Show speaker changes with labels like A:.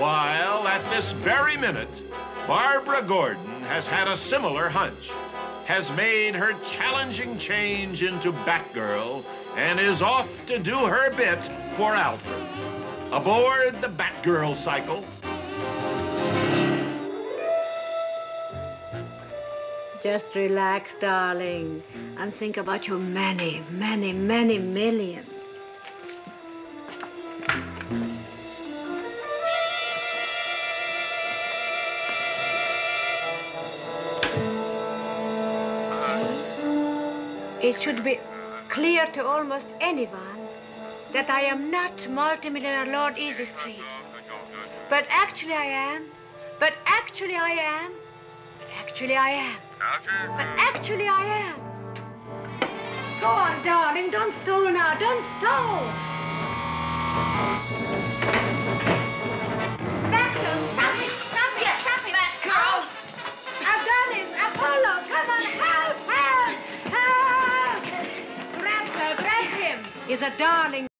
A: While at this very minute, Barbara Gordon has had a similar hunch, has made her challenging change into Batgirl, and is off to do her bit for Alfred. Aboard the Batgirl cycle,
B: Just relax, darling, and think about your many, many, many millions. It should be clear to almost anyone that I am not multimillionaire Lord Easy Street. But actually I am. But actually I am. But actually I am. But actually I am. Go on, darling. Don't stall now. Don't stall. He's a darling.